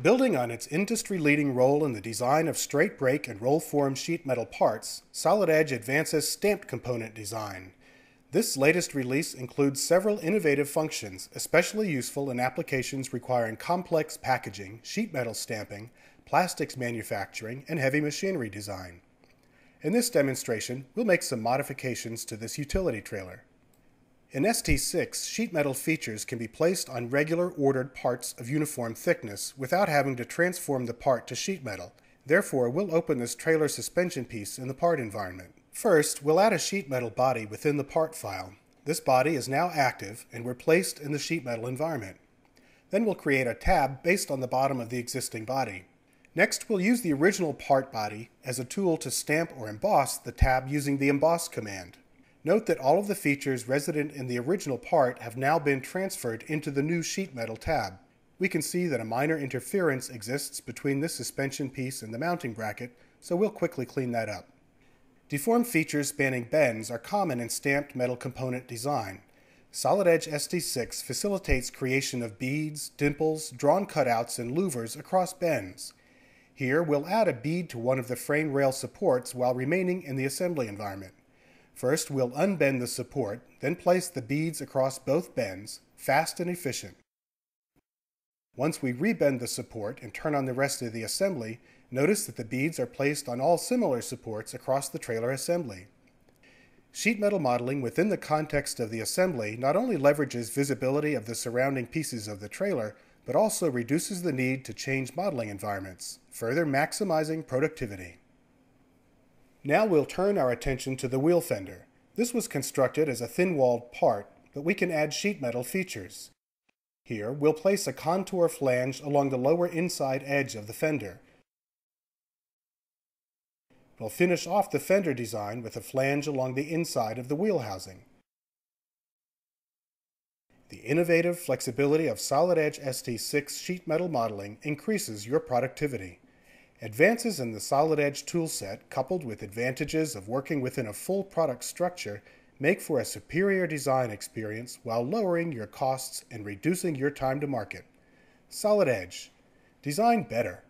Building on its industry-leading role in the design of straight brake and roll form sheet metal parts, Solid Edge advances stamped component design. This latest release includes several innovative functions, especially useful in applications requiring complex packaging, sheet metal stamping, plastics manufacturing, and heavy machinery design. In this demonstration, we'll make some modifications to this utility trailer. In ST6, sheet metal features can be placed on regular ordered parts of uniform thickness without having to transform the part to sheet metal. Therefore, we'll open this trailer suspension piece in the part environment. First, we'll add a sheet metal body within the part file. This body is now active and we're placed in the sheet metal environment. Then we'll create a tab based on the bottom of the existing body. Next, we'll use the original part body as a tool to stamp or emboss the tab using the emboss command. Note that all of the features resident in the original part have now been transferred into the new sheet metal tab. We can see that a minor interference exists between this suspension piece and the mounting bracket, so we'll quickly clean that up. Deformed features spanning bends are common in stamped metal component design. Solid Edge ST6 facilitates creation of beads, dimples, drawn cutouts, and louvers across bends. Here, we'll add a bead to one of the frame rail supports while remaining in the assembly environment. First, we'll unbend the support, then place the beads across both bends, fast and efficient. Once we rebend the support and turn on the rest of the assembly, notice that the beads are placed on all similar supports across the trailer assembly. Sheet metal modeling within the context of the assembly not only leverages visibility of the surrounding pieces of the trailer, but also reduces the need to change modeling environments, further maximizing productivity. Now we'll turn our attention to the wheel fender. This was constructed as a thin-walled part, but we can add sheet metal features. Here, we'll place a contour flange along the lower inside edge of the fender. We'll finish off the fender design with a flange along the inside of the wheel housing. The innovative flexibility of Solid Edge ST6 sheet metal modeling increases your productivity. Advances in the Solid Edge toolset, coupled with advantages of working within a full product structure, make for a superior design experience while lowering your costs and reducing your time to market. Solid Edge. Design better.